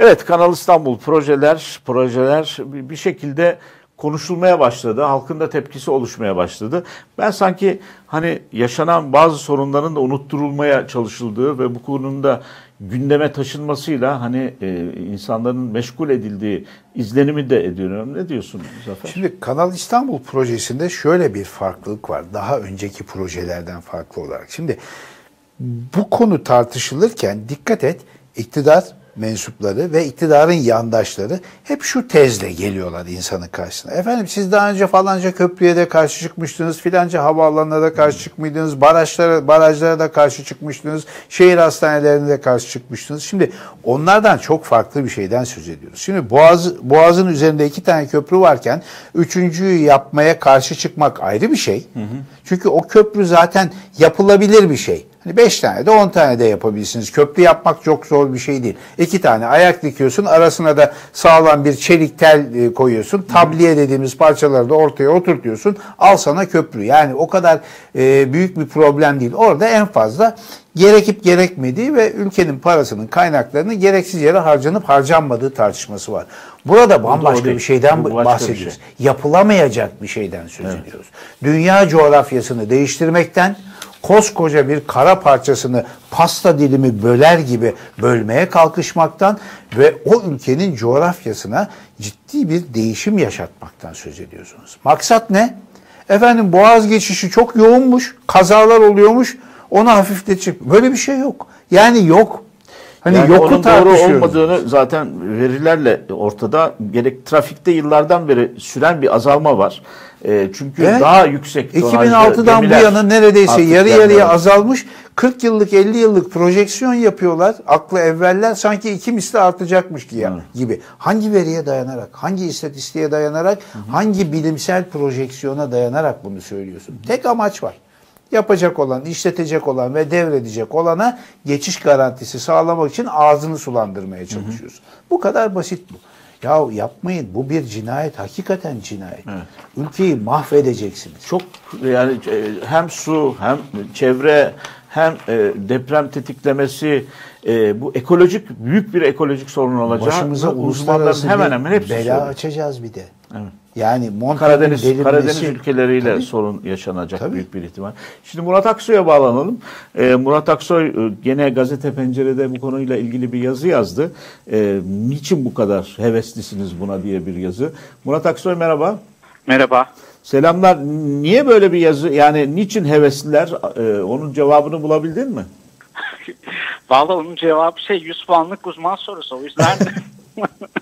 Evet Kanal İstanbul projeler projeler bir şekilde konuşulmaya başladı. Halkın da tepkisi oluşmaya başladı. Ben sanki hani yaşanan bazı sorunların da unutturulmaya çalışıldığı ve bu konunun da gündeme taşınmasıyla hani e, insanların meşgul edildiği izlenimi de ediyorum. Ne diyorsun Zafer? Şimdi Kanal İstanbul projesinde şöyle bir farklılık var. Daha önceki projelerden farklı olarak. Şimdi bu konu tartışılırken dikkat et iktidar mensupları ve iktidarın yandaşları hep şu tezle geliyorlar insanın karşısına. Efendim siz daha önce falanca köprüye de karşı çıkmıştınız, filanca havaalanına da karşı çıkmıştınız, barajlara, barajlara da karşı çıkmıştınız, şehir hastanelerine de karşı çıkmıştınız. Şimdi onlardan çok farklı bir şeyden söz ediyoruz. Şimdi Boğaz, Boğaz'ın üzerinde iki tane köprü varken üçüncüyü yapmaya karşı çıkmak ayrı bir şey. Hı hı. Çünkü o köprü zaten yapılabilir bir şey. Hani 5 tane de 10 tane de yapabilirsiniz. Köprü yapmak çok zor bir şey değil. 2 tane ayak dikiyorsun. Arasına da sağlam bir çelik tel e, koyuyorsun. Tabliye dediğimiz parçaları da ortaya oturtuyorsun. Al sana köprü. Yani o kadar e, büyük bir problem değil. Orada en fazla gerekip gerekmediği ve ülkenin parasının kaynaklarının gereksiz yere harcanıp harcanmadığı tartışması var. Burada bambaşka bir şeyden bahsediyoruz. Şey. Yapılamayacak bir şeyden söz evet. ediyoruz. Dünya coğrafyasını değiştirmekten koskoca bir kara parçasını pasta dilimi böler gibi bölmeye kalkışmaktan ve o ülkenin coğrafyasına ciddi bir değişim yaşatmaktan söz ediyorsunuz. Maksat ne? Efendim boğaz geçişi çok yoğunmuş, kazalar oluyormuş, onu hafifletecek. Böyle bir şey yok. Yani yok. Hani yani yoku onun doğru olmadığını zaten verilerle ortada. Gerek trafikte yıllardan beri süren bir azalma var. E, çünkü evet. daha yüksek 2006'dan bu yana neredeyse yarı yarıya var. azalmış. 40 yıllık 50 yıllık projeksiyon yapıyorlar. Aklı evveller sanki iki misli artacakmış gibi. Hı. Hangi veriye dayanarak, hangi istatistiğe dayanarak, hı hı. hangi bilimsel projeksiyona dayanarak bunu söylüyorsun? Tek amaç var yapacak olan, işletecek olan ve devredecek olana geçiş garantisi sağlamak için ağzını sulandırmaya çalışıyorsun. Hı hı. Bu kadar basit bu. Ya yapmayın bu bir cinayet hakikaten cinayet. Evet. Ülkeyi mahvedeceksiniz. Çok yani e, hem su hem çevre hem e, deprem tetiklemesi e, bu ekolojik büyük bir ekolojik sorun olacak. Başımıza uzmanların hemen hemen hepsi bela söylüyor. açacağız bir de. Evet. Yani Karadeniz, delinmesi... Karadeniz ülkeleriyle tabii, sorun yaşanacak tabii. büyük bir ihtimal. Şimdi Murat Aksoy'a bağlanalım. Ee, Murat Aksoy e, gene gazete pencerede bu konuyla ilgili bir yazı yazdı. Ee, niçin bu kadar heveslisiniz buna diye bir yazı. Murat Aksoy merhaba. Merhaba. Selamlar. Niye böyle bir yazı? Yani niçin hevesliler? Ee, onun cevabını bulabildin mi? Vallahi onun cevabı şey 100 puanlık uzman sorusu. O yüzden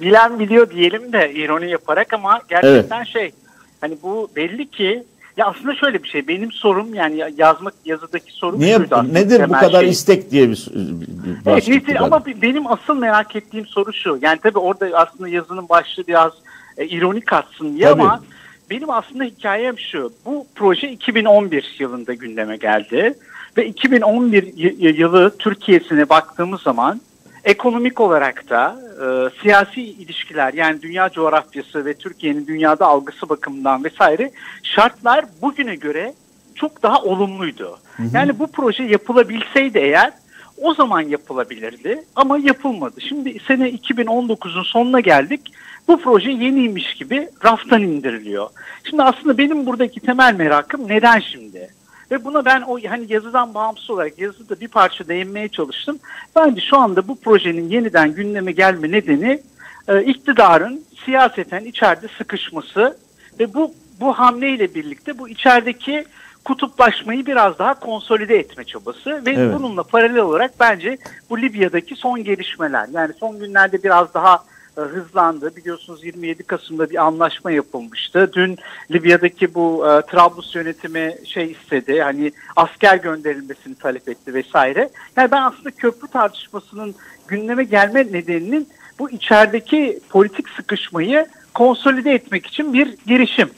bilen biliyor diyelim de ironi yaparak ama gerçekten evet. şey hani bu belli ki ya aslında şöyle bir şey benim sorum yani yazmak yazıdaki sorum Niye, nedir bu kadar şey. istek diye bir, bir evet, nedir, ama benim asıl merak ettiğim soru şu yani tabii orada aslında yazının başlığı biraz e, ironik atsın diye tabii. ama benim aslında hikayem şu bu proje 2011 yılında gündeme geldi ve 2011 yılı Türkiye'sine baktığımız zaman ekonomik olarak da e, siyasi ilişkiler yani dünya coğrafyası ve Türkiye'nin dünyada algısı bakımından vesaire şartlar bugüne göre çok daha olumluydu. Hı hı. Yani bu proje yapılabilseydi eğer o zaman yapılabilirdi ama yapılmadı. Şimdi sene 2019'un sonuna geldik. Bu proje yeniymiş gibi raftan indiriliyor. Şimdi aslında benim buradaki temel merakım neden şimdi? Ve buna ben o hani yazıdan bağımsız olarak yazıda bir parça değinmeye çalıştım. Bence şu anda bu projenin yeniden gündeme gelme nedeni e, iktidarın siyaseten içeride sıkışması ve bu bu hamleyle birlikte bu içerideki kutuplaşmayı biraz daha konsolide etme çabası ve evet. bununla paralel olarak bence bu Libya'daki son gelişmeler yani son günlerde biraz daha hızlandı. Biliyorsunuz 27 Kasım'da bir anlaşma yapılmıştı. Dün Libya'daki bu e, Trablus yönetimi şey istedi. Hani asker gönderilmesini talep etti vesaire. Yani ben aslında köprü tartışmasının gündeme gelme nedeninin bu içerideki politik sıkışmayı konsolide etmek için bir girişim.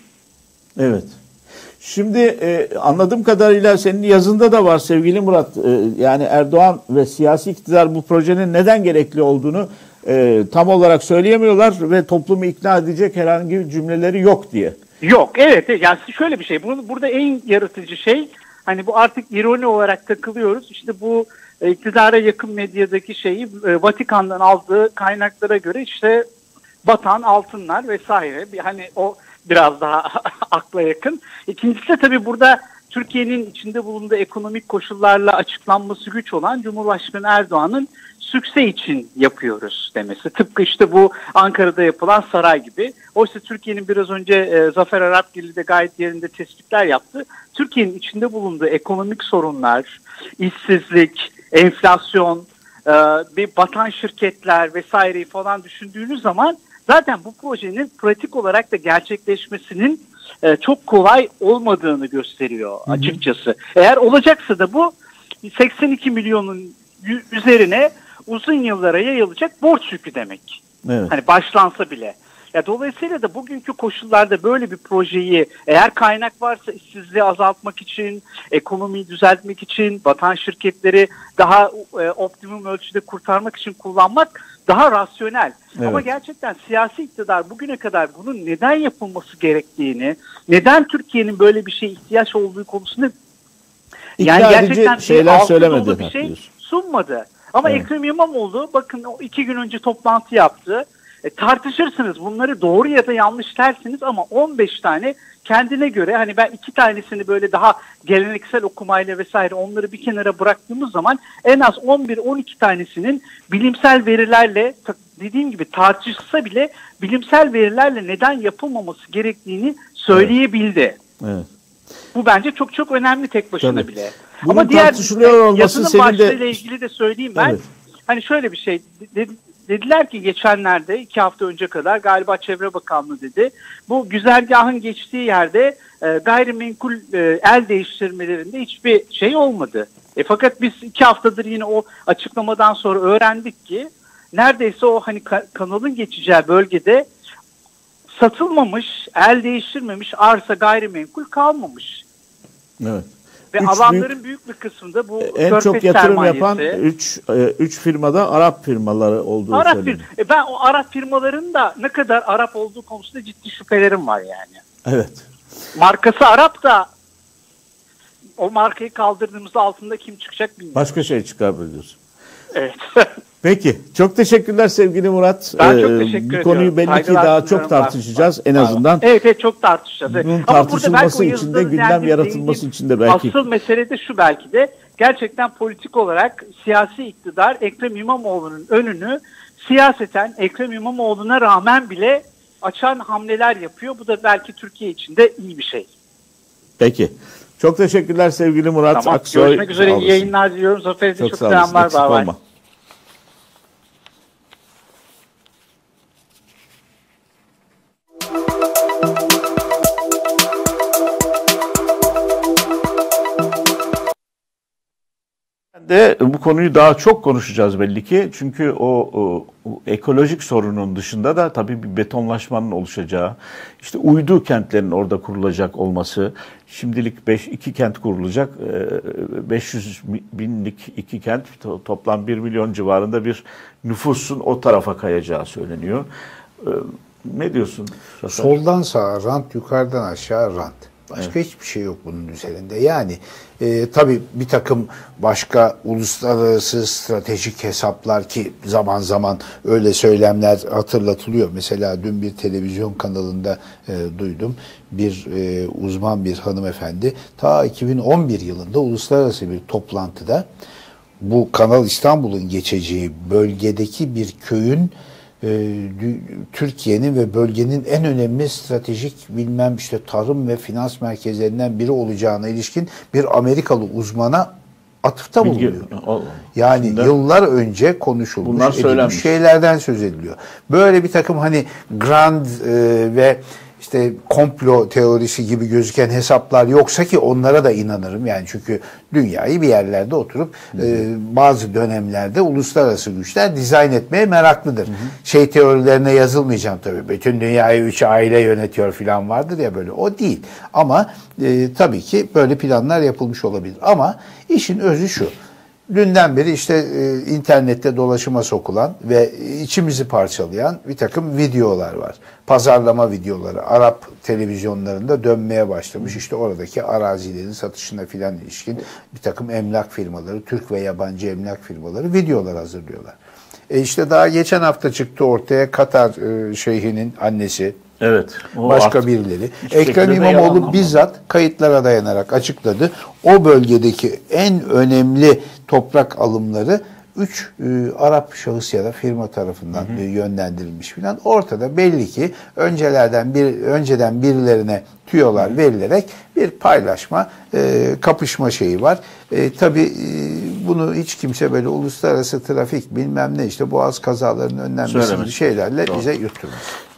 Evet. Şimdi e, anladığım kadarıyla senin yazında da var sevgili Murat. E, yani Erdoğan ve siyasi iktidar bu projenin neden gerekli olduğunu e, tam olarak söyleyemiyorlar ve toplumu ikna edecek herhangi bir cümleleri yok diye. Yok evet yani şöyle bir şey bunu, burada en yaratıcı şey hani bu artık ironi olarak takılıyoruz işte bu e, iktidara yakın medyadaki şeyi e, Vatikan'dan aldığı kaynaklara göre işte batan altınlar vesaire. Hani o biraz daha akla yakın. İkincisi de tabii burada Türkiye'nin içinde bulunduğu ekonomik koşullarla açıklanması güç olan Cumhurbaşkanı Erdoğan'ın sükse için yapıyoruz demesi. Tıpkı işte bu Ankara'da yapılan saray gibi. Oysa Türkiye'nin biraz önce e, Zafer Arapgirli de gayet yerinde tespitler yaptı. Türkiye'nin içinde bulunduğu ekonomik sorunlar, işsizlik, enflasyon, e, bir batan şirketler vesaireyi falan düşündüğünüz zaman zaten bu projenin pratik olarak da gerçekleşmesinin e, çok kolay olmadığını gösteriyor açıkçası. Hı hı. Eğer olacaksa da bu 82 milyonun üzerine uzun yıllara yayılacak borç yükü demek. Evet. Hani başlansa bile. Ya dolayısıyla da bugünkü koşullarda böyle bir projeyi eğer kaynak varsa işsizliği azaltmak için, ekonomiyi düzeltmek için, batan şirketleri daha e, optimum ölçüde kurtarmak için kullanmak daha rasyonel. Evet. Ama gerçekten siyasi iktidar bugüne kadar bunun neden yapılması gerektiğini, neden Türkiye'nin böyle bir şeye ihtiyaç olduğu konusunda yani gerçekten şeyler söylemedi. Bir şey sunmadı. Ama evet. Ekrem İmamoğlu bakın o iki gün önce toplantı yaptı. E, tartışırsınız bunları doğru ya da yanlış dersiniz ama 15 tane kendine göre hani ben iki tanesini böyle daha geleneksel okumayla vesaire onları bir kenara bıraktığımız zaman en az 11-12 tanesinin bilimsel verilerle dediğim gibi tartışsa bile bilimsel verilerle neden yapılmaması gerektiğini söyleyebildi. Evet. Bu bence çok çok önemli tek başına Tabii. bile. Bunun Ama diğer olması yazının başlığıyla de... ilgili de söyleyeyim ben. Evet. Hani şöyle bir şey dediler ki geçenlerde iki hafta önce kadar galiba Çevre Bakanlığı dedi. Bu güzergahın geçtiği yerde e, gayrimenkul e, el değiştirmelerinde hiçbir şey olmadı. E, fakat biz iki haftadır yine o açıklamadan sonra öğrendik ki neredeyse o hani kanalın geçeceği bölgede satılmamış, el değiştirmemiş arsa gayrimenkul kalmamış. Evet. Ve üç alanların büyük, büyük bir kısmında bu en çok yatırım sermayesi, yapan 3 3 e, firmada Arap firmaları olduğu Arap söyleniyor. Fir e ben o Arap firmaların da ne kadar Arap olduğu konusunda ciddi şüphelerim var yani. Evet. Markası Arap da o markayı kaldırdığımızda altında kim çıkacak bilmiyorum. Başka şey çıkar biliyorsun. Evet. Peki. Çok teşekkürler sevgili Murat. Ben çok ee, teşekkür ediyorum. Bu konuyu belli Saygılar ki daha çok tartışacağız var. en azından. Evet, evet çok tartışacağız. Evet. Bunun tartışılması için de gündem yaratılması için de belki. Asıl mesele de şu belki de gerçekten politik olarak siyasi iktidar Ekrem İmamoğlu'nun önünü siyaseten Ekrem İmamoğlu'na rağmen bile açan hamleler yapıyor. Bu da belki Türkiye için de iyi bir şey. Peki. Çok teşekkürler sevgili Murat tamam, Aksoy. Görüşmek üzere. İyi yayınlar diliyorum. Zafer'e çok, çok selamlar. Bay bay. De bu konuyu daha çok konuşacağız belli ki. Çünkü o, o, ekolojik sorunun dışında da tabii bir betonlaşmanın oluşacağı, işte uydu kentlerin orada kurulacak olması, şimdilik 5 2 kent kurulacak, 500 binlik iki kent toplam 1 milyon civarında bir nüfusun o tarafa kayacağı söyleniyor. Ne diyorsun? Zafer? Soldan sağa rant, yukarıdan aşağı rant. Başka evet. hiçbir şey yok bunun üzerinde. Yani e, tabii bir takım başka uluslararası stratejik hesaplar ki zaman zaman öyle söylemler hatırlatılıyor. Mesela dün bir televizyon kanalında e, duydum. Bir e, uzman bir hanımefendi ta 2011 yılında uluslararası bir toplantıda bu Kanal İstanbul'un geçeceği bölgedeki bir köyün Türkiye'nin ve bölgenin en önemli stratejik bilmem işte tarım ve finans merkezlerinden biri olacağına ilişkin bir Amerikalı uzmana atıfta bulunuyor. Yani Şimdi, yıllar önce konuşulmuş, bunlar edilmiş şeylerden söz ediliyor. Böyle bir takım hani grand e, ve işte komplo teorisi gibi gözüken hesaplar yoksa ki onlara da inanırım. Yani çünkü dünyayı bir yerlerde oturup e, bazı dönemlerde uluslararası güçler dizayn etmeye meraklıdır. Hı hı. Şey teorilerine yazılmayacağım tabii. Bütün dünyayı üç aile yönetiyor falan vardır ya böyle. O değil. Ama e, tabii ki böyle planlar yapılmış olabilir. Ama işin özü şu. Dünden beri işte e, internette dolaşıma sokulan ve içimizi parçalayan bir takım videolar var. Pazarlama videoları Arap televizyonlarında dönmeye başlamış. İşte oradaki arazilerin satışına filan ilişkin bir takım emlak firmaları, Türk ve yabancı emlak firmaları videolar hazırlıyorlar. E işte daha geçen hafta çıktı ortaya Katar e, şeyhinin annesi Evet. başka birileri. Ekrem İmamoğlu bizzat kayıtlara dayanarak açıkladı. O bölgedeki en önemli toprak alımları 3 e, Arap şahıs ya da firma tarafından hı hı. yönlendirilmiş filan. Ortada belli ki öncelerden bir önceden birilerine tüyolar verilerek bir paylaşma, e, kapışma şeyi var. E, tabii e, bunu hiç kimse böyle uluslararası trafik bilmem ne işte boğaz kazalarının önlenmesi şeylerle Doğru. bize yutturmaz.